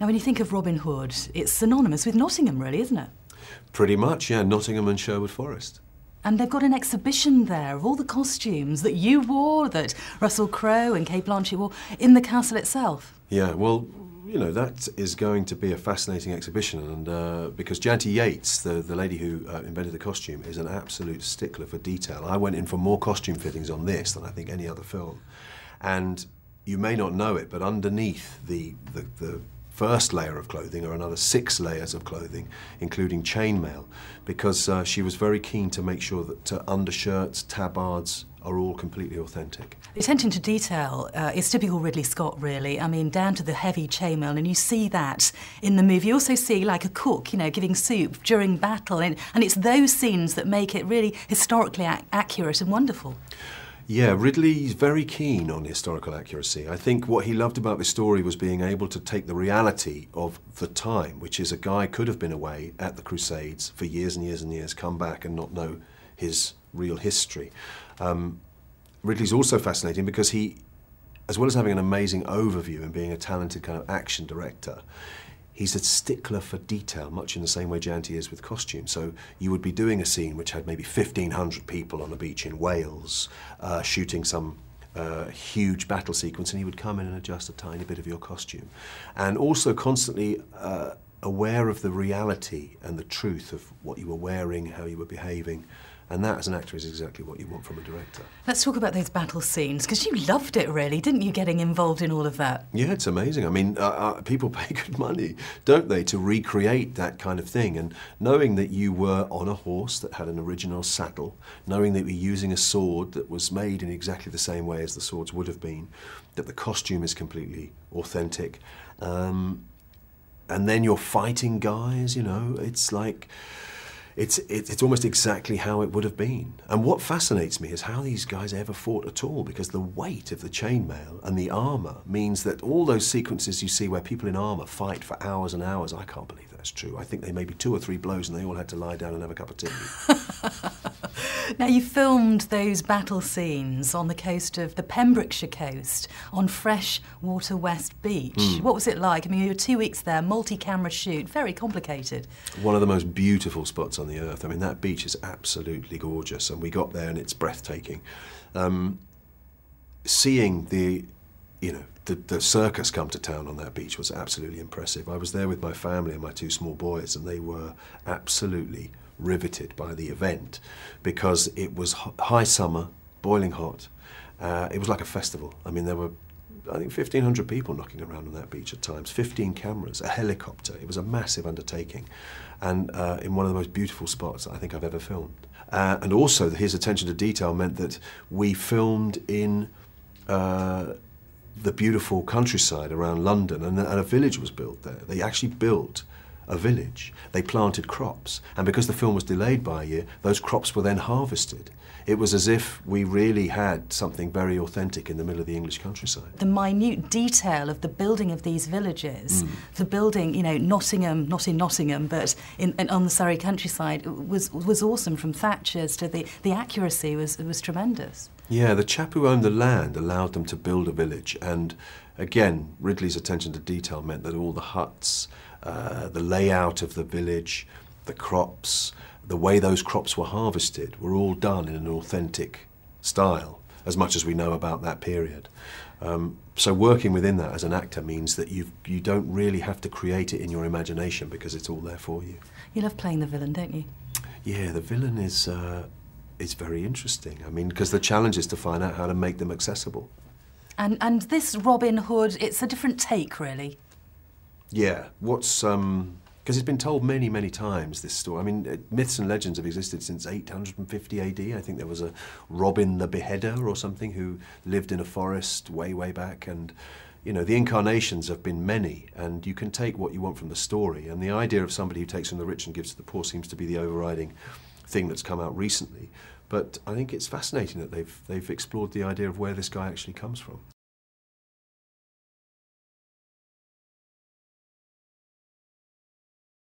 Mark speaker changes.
Speaker 1: Now, when you think of Robin Hood, it's synonymous with Nottingham, really, isn't it?
Speaker 2: Pretty much, yeah, Nottingham and Sherwood Forest.
Speaker 1: And they've got an exhibition there of all the costumes that you wore, that Russell Crowe and Cate Blanchett wore, in the castle itself.
Speaker 2: Yeah, well, you know, that is going to be a fascinating exhibition, and uh, because Janty Yates, the, the lady who uh, invented the costume, is an absolute stickler for detail. I went in for more costume fittings on this than I think any other film. And you may not know it, but underneath the, the, the first layer of clothing or another six layers of clothing, including chainmail, because uh, she was very keen to make sure that uh, undershirts, tabards, are all completely authentic.
Speaker 1: The attention to detail uh, is typical Ridley Scott, really. I mean, down to the heavy chainmail, and you see that in the movie. You also see, like, a cook, you know, giving soup during battle, and, and it's those scenes that make it really historically ac accurate and wonderful.
Speaker 2: Yeah, Ridley's very keen on historical accuracy. I think what he loved about this story was being able to take the reality of the time, which is a guy could have been away at the Crusades for years and years and years, come back and not know his real history. Um, Ridley's also fascinating because he, as well as having an amazing overview and being a talented kind of action director, he's a stickler for detail, much in the same way Janty is with costume. So you would be doing a scene which had maybe 1,500 people on a beach in Wales, uh, shooting some uh, huge battle sequence, and he would come in and adjust a tiny bit of your costume. And also constantly uh, aware of the reality and the truth of what you were wearing, how you were behaving. And that, as an actor, is exactly what you want from a director.
Speaker 1: Let's talk about those battle scenes, because you loved it, really, didn't you, getting involved in all of that?
Speaker 2: Yeah, it's amazing. I mean, uh, uh, people pay good money, don't they, to recreate that kind of thing. And knowing that you were on a horse that had an original saddle, knowing that you were using a sword that was made in exactly the same way as the swords would have been, that the costume is completely authentic. Um, and then you're fighting guys, you know, it's like it's, it's almost exactly how it would have been. And what fascinates me is how these guys ever fought at all, because the weight of the chainmail and the armour means that all those sequences you see where people in armour fight for hours and hours, I can't believe that's true. I think they maybe two or three blows and they all had to lie down and have a cup of tea.
Speaker 1: now, you filmed those battle scenes on the coast of the Pembrokeshire coast on Freshwater West Beach. Mm. What was it like? I mean, you were two weeks there, multi-camera shoot, very complicated.
Speaker 2: One of the most beautiful spots on the earth. I mean, that beach is absolutely gorgeous, and we got there and it's breathtaking. Um, seeing the, you know, the, the circus come to town on that beach was absolutely impressive. I was there with my family and my two small boys, and they were absolutely riveted by the event because it was high summer, boiling hot. Uh, it was like a festival. I mean, there were, I think, 1,500 people knocking around on that beach at times, 15 cameras, a helicopter. It was a massive undertaking and uh, in one of the most beautiful spots I think I've ever filmed. Uh, and also, his attention to detail meant that we filmed in uh, the beautiful countryside around London, and, and a village was built there. They actually built a village. They planted crops. And because the film was delayed by a year, those crops were then harvested. It was as if we really had something very authentic in the middle of the English countryside.
Speaker 1: The minute detail of the building of these villages, mm. the building, you know, Nottingham, not in Nottingham, but in, in, on the Surrey countryside, was, was awesome from Thatcher's to the, the accuracy was, was tremendous.
Speaker 2: Yeah, the chap who owned the land allowed them to build a village and again, Ridley's attention to detail meant that all the huts, uh, the layout of the village, the crops, the way those crops were harvested were all done in an authentic style, as much as we know about that period. Um, so working within that as an actor means that you you don't really have to create it in your imagination because it's all there for you.
Speaker 1: You love playing the villain, don't you?
Speaker 2: Yeah, the villain is uh, is very interesting. I mean, because the challenge is to find out how to make them accessible.
Speaker 1: And and this Robin Hood, it's a different take, really.
Speaker 2: Yeah. What's um, because it's been told many, many times, this story. I mean, uh, myths and legends have existed since 850 AD. I think there was a Robin the Beheader or something who lived in a forest way, way back. And, you know, the incarnations have been many, and you can take what you want from the story. And the idea of somebody who takes from the rich and gives to the poor seems to be the overriding thing that's come out recently. But I think it's fascinating that they've, they've explored the idea of where this guy actually comes from.